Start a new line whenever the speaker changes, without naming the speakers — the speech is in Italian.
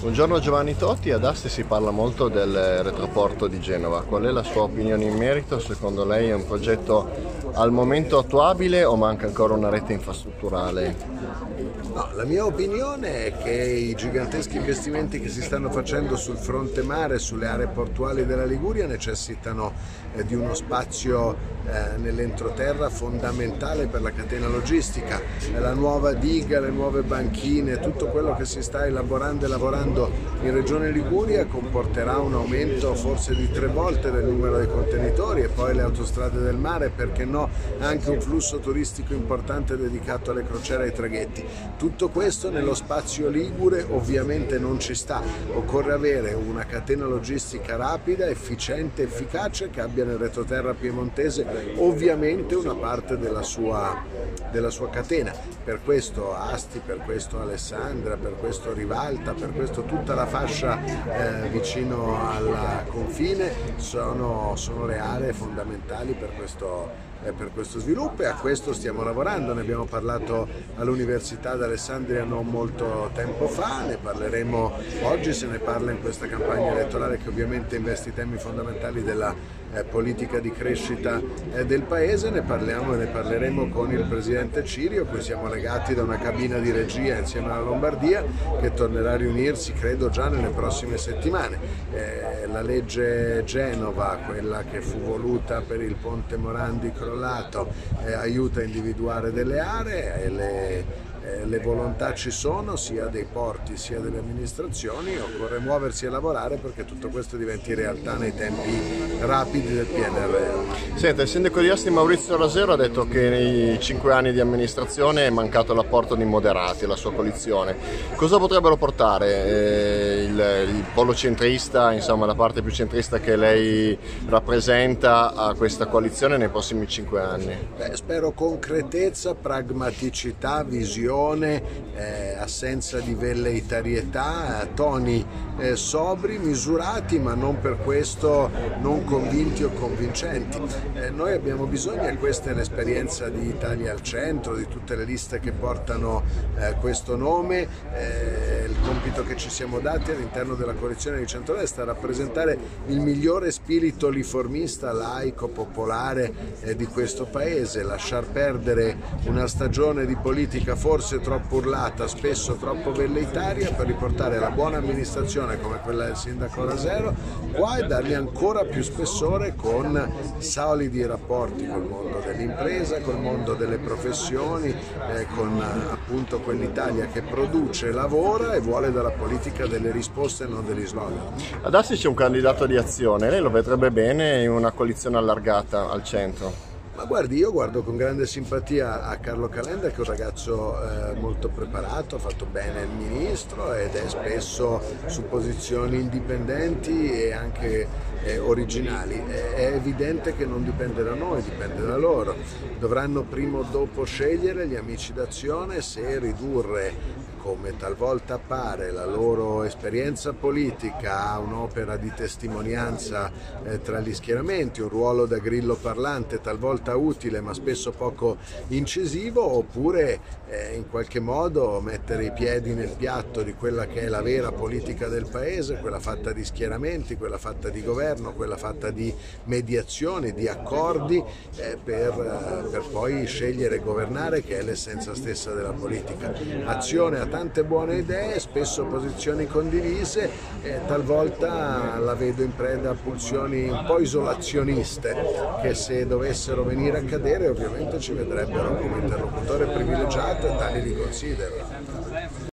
Buongiorno Giovanni Totti, ad Asti si parla molto del retroporto di Genova, qual è la sua opinione in merito? Secondo lei è un progetto al momento attuabile o manca ancora una rete infrastrutturale?
No, la mia opinione è che i giganteschi investimenti che si stanno facendo sul fronte mare, sulle aree portuali della Liguria necessitano eh, di uno spazio eh, nell'entroterra fondamentale per la catena logistica. La nuova diga, le nuove banchine, tutto quello che si sta elaborando e lavorando in Regione Liguria comporterà un aumento forse di tre volte del numero dei contenitori e poi le autostrade del mare, perché no, anche un flusso turistico importante dedicato alle crociere e ai traghetti. Tutto questo nello spazio ligure ovviamente non ci sta, occorre avere una catena logistica rapida, efficiente, efficace che abbia nel retroterra piemontese ovviamente una parte della sua, della sua catena. Per questo Asti, per questo Alessandra, per questo Rivalta, per questo tutta la fascia eh, vicino al confine sono, sono le aree fondamentali per questo per questo sviluppo e a questo stiamo lavorando, ne abbiamo parlato all'Università d'Alessandria non molto tempo fa, ne parleremo oggi, se ne parla in questa campagna elettorale che ovviamente investe i temi fondamentali della eh, politica di crescita eh, del Paese, ne parliamo e ne parleremo con il Presidente Cirio, cui siamo legati da una cabina di regia insieme alla Lombardia che tornerà a riunirsi credo già nelle prossime settimane. Eh, la legge Genova, quella che fu voluta per il Ponte Morandi crollato, eh, aiuta a individuare delle aree e le eh, le volontà ci sono sia dei porti sia delle amministrazioni, occorre muoversi e lavorare perché tutto questo diventi realtà nei tempi rapidi del PNRR.
Senta, il sindaco di Asti Maurizio Rasero ha detto che nei cinque anni di amministrazione è mancato l'apporto di moderati alla sua coalizione. Cosa potrebbero portare eh, il, il polo centrista, insomma la parte più centrista che lei rappresenta a questa coalizione nei prossimi cinque anni?
Beh, spero concretezza, pragmaticità, visione confusione, eh, assenza di velleitarietà, toni eh, sobri, misurati ma non per questo non convinti o convincenti. Eh, noi abbiamo bisogno, e questa è l'esperienza di Italia al centro, di tutte le liste che portano eh, questo nome, eh, il compito che ci siamo dati all'interno della coalizione di centrodestra, rappresentare il migliore spirito riformista, laico, popolare eh, di questo paese, lasciar perdere una stagione di politica forse forse troppo urlata, spesso troppo velleitaria per riportare la buona amministrazione come quella del sindaco Rasero qua e dargli ancora più spessore con solidi rapporti col mondo dell'impresa, col mondo delle professioni, eh, con appunto quell'Italia che produce, lavora e vuole dalla politica delle risposte e non degli slogan.
Adesso c'è un candidato di azione, lei lo vedrebbe bene in una coalizione allargata al centro?
Ma guardi, io guardo con grande simpatia a Carlo Calenda che è un ragazzo eh, molto preparato, ha fatto bene il ministro ed è spesso su posizioni indipendenti e anche eh, originali. È evidente che non dipende da noi, dipende da loro. Dovranno prima o dopo scegliere gli amici d'azione se ridurre come talvolta appare la loro esperienza politica a un'opera di testimonianza eh, tra gli schieramenti, un ruolo da grillo parlante talvolta utile ma spesso poco incisivo, oppure eh, in qualche modo mettere i piedi nel piatto di quella che è la vera politica del paese, quella fatta di schieramenti, quella fatta di governo, quella fatta di mediazioni, di accordi eh, per, eh, per poi scegliere e governare che è l'essenza stessa della politica. Azione tante buone idee, spesso posizioni condivise e talvolta la vedo in preda a pulsioni un po' isolazioniste che se dovessero venire a cadere ovviamente ci vedrebbero come interlocutore privilegiato e tali li considero.